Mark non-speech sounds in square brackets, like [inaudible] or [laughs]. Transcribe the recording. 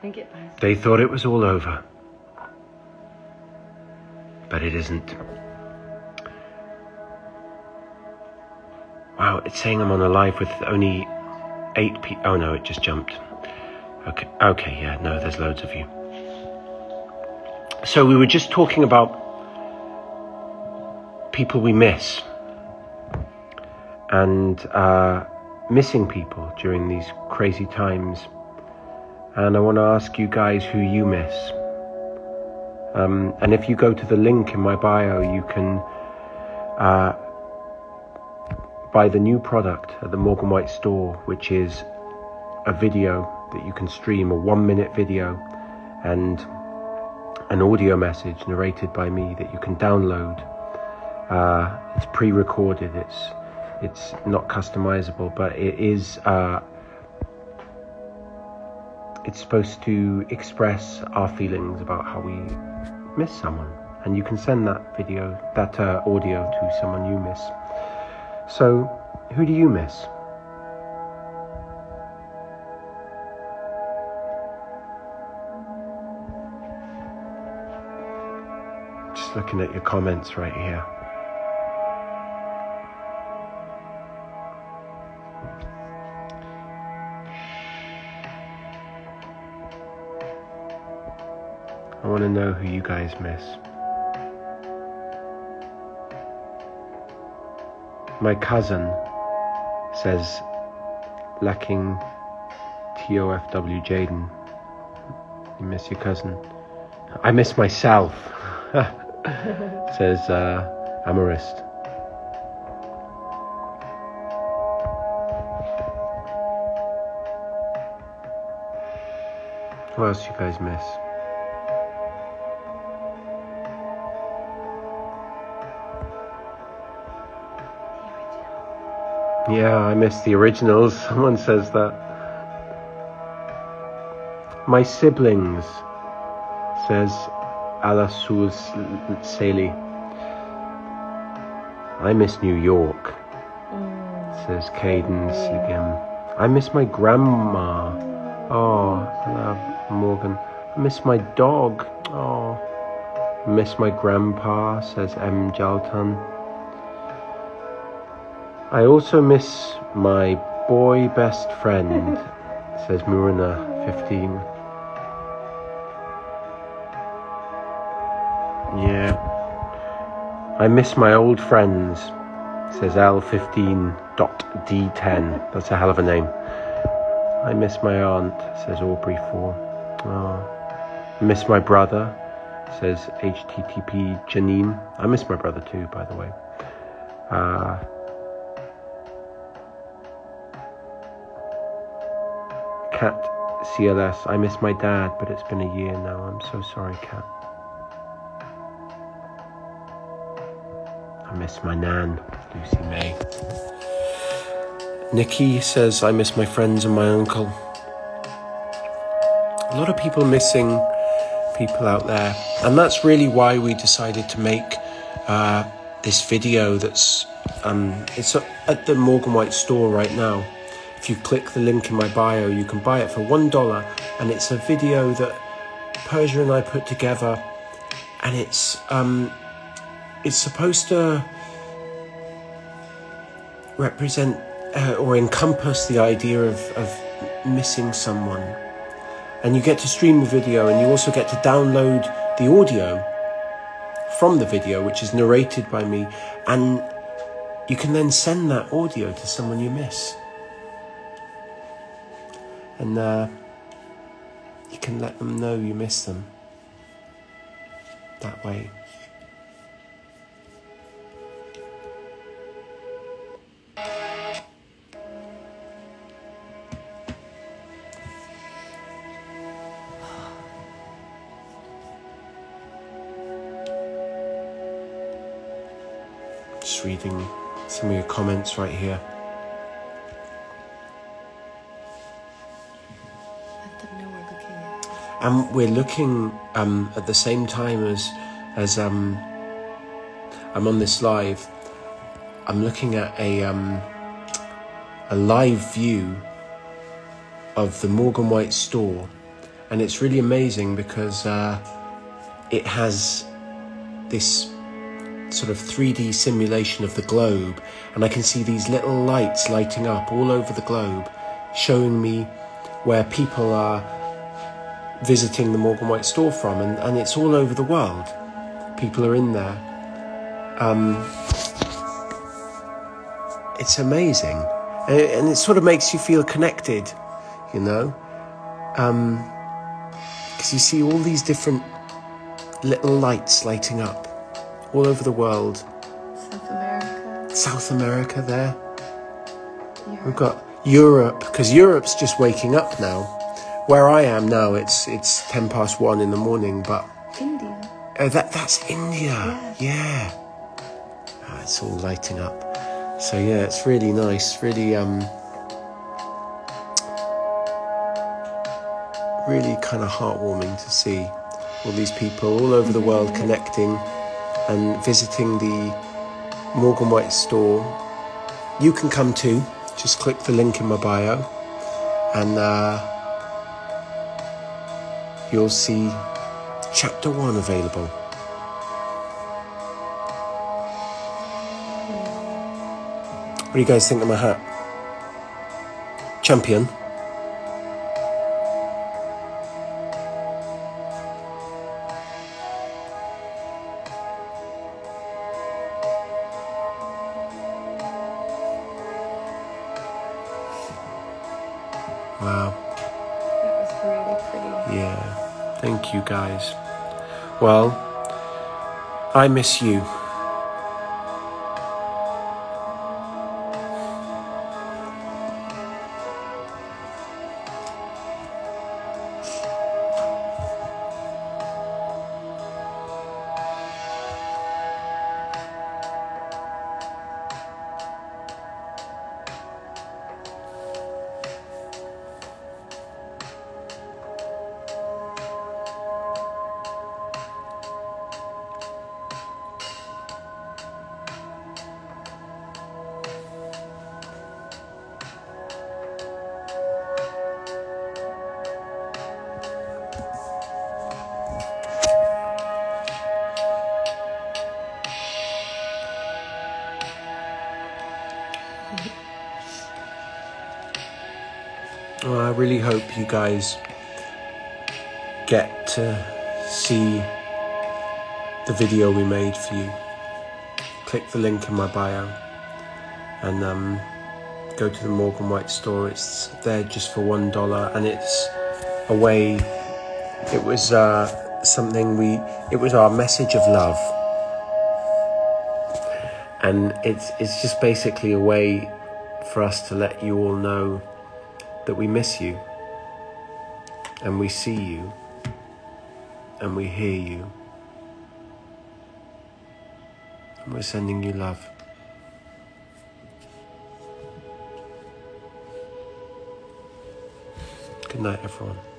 think it was. They thought it was all over. But it isn't. Wow, it's saying I'm on a live with only eight people. Oh no, it just jumped. Okay, okay, yeah, no, there's loads of you. So we were just talking about people we miss and uh, missing people during these crazy times. And I want to ask you guys who you miss. Um, and if you go to the link in my bio, you can uh, buy the new product at the Morgan White store, which is a video that you can stream, a one minute video, and an audio message narrated by me that you can download. Uh, it's pre recorded, it's, it's not customizable, but it is. Uh, it's supposed to express our feelings about how we miss someone. And you can send that video that uh, audio to someone you miss. So who do you miss? Just looking at your comments right here want to know who you guys miss. My cousin says, lacking TOFW Jaden. You miss your cousin. I miss myself, [laughs] says uh, Amorist. What else you guys miss? Yeah, I miss the originals. [laughs] Someone says that. My siblings, says Alasul Sali. I miss New York, mm. says Cadence again. I miss my grandma. Oh, I love Morgan. I miss my dog. Oh, I miss my grandpa, says M. Jaltan. I also miss my boy best friend, [laughs] says Murina, 15. Yeah. I miss my old friends, says L15.D10. That's a hell of a name. I miss my aunt, says Aubrey4. Oh. I miss my brother, says HTTP Janine. I miss my brother too, by the way. Uh, Cat CLS, I miss my dad, but it's been a year now. I'm so sorry, Cat. I miss my nan, Lucy May. Nikki says, I miss my friends and my uncle. A lot of people missing people out there. And that's really why we decided to make uh, this video that's um, it's at the Morgan White store right now. If you click the link in my bio, you can buy it for $1 and it's a video that Persia and I put together and it's um, it's supposed to represent uh, or encompass the idea of, of missing someone. And you get to stream the video and you also get to download the audio from the video, which is narrated by me, and you can then send that audio to someone you miss and uh, you can let them know you miss them that way. Just reading some of your comments right here. And we're looking um, at the same time as as um, I'm on this live. I'm looking at a um, a live view of the Morgan White store, and it's really amazing because uh, it has this sort of 3D simulation of the globe, and I can see these little lights lighting up all over the globe, showing me where people are visiting the Morgan White store from, and, and it's all over the world. People are in there. Um, it's amazing, and it, and it, sort of makes you feel connected, you know, because um, you see all these different little lights lighting up all over the world. South America. South America there. Europe. We've got Europe because Europe's just waking up now. Where I am now, it's it's ten past one in the morning, but India. Uh, that that's India. Yeah. yeah. Oh, it's all lighting up. So yeah, it's really nice. Really um. Really kind of heartwarming to see all these people all over the world connecting and visiting the Morgan White store. You can come too. Just click the link in my bio and uh, you'll see chapter one available. What do you guys think of my hat? Champion. Wow. That was really pretty. Yeah. Thank you guys. Well, I miss you. Hope you guys get to see the video we made for you. Click the link in my bio and um, go to the Morgan White store. It's there just for one dollar, and it's a way. It was uh, something we. It was our message of love, and it's it's just basically a way for us to let you all know that we miss you and we see you and we hear you and we're sending you love. Good night, everyone.